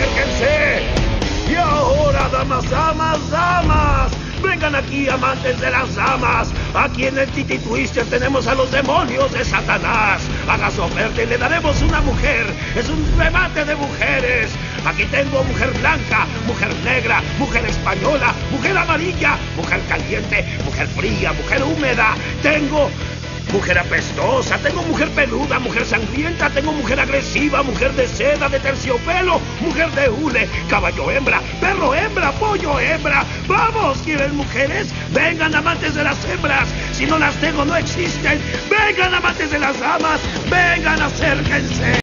acérquense. Y ahora, damas, damas, damas, vengan aquí, amantes de las damas. Aquí en el Titi Twister tenemos a los demonios de Satanás. Haga su oferta y le daremos una mujer. Es un remate de mujeres. Aquí tengo mujer blanca, mujer negra, mujer española, mujer amarilla, mujer caliente, mujer fría, mujer húmeda. Tengo Mujer apestosa, tengo mujer peluda, mujer sangrienta, tengo mujer agresiva, mujer de seda, de terciopelo, mujer de hule, caballo hembra, perro hembra, pollo hembra. ¡Vamos! ¿Quieren mujeres? Vengan amantes de las hembras. Si no las tengo, no existen. Vengan amantes de las damas. Vengan, acérquense.